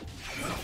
Yeah.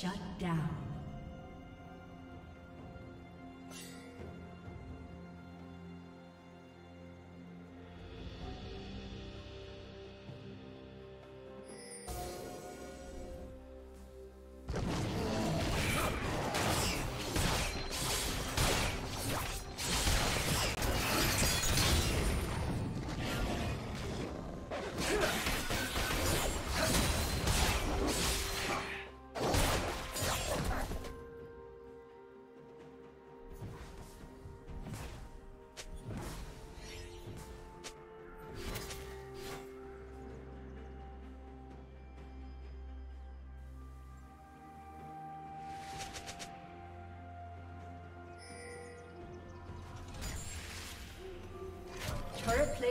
Shut down.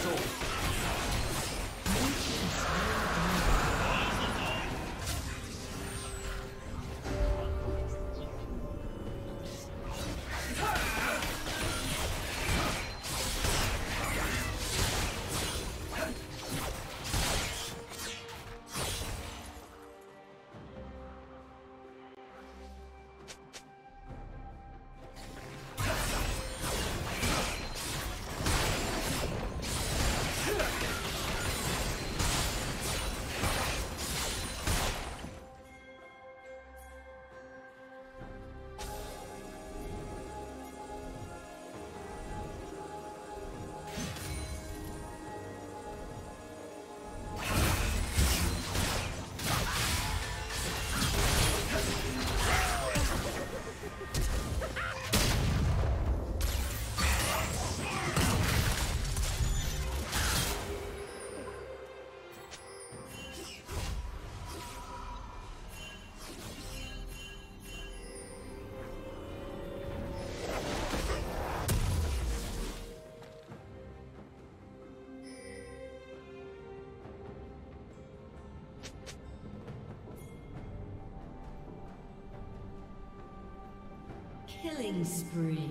場 Killing spree.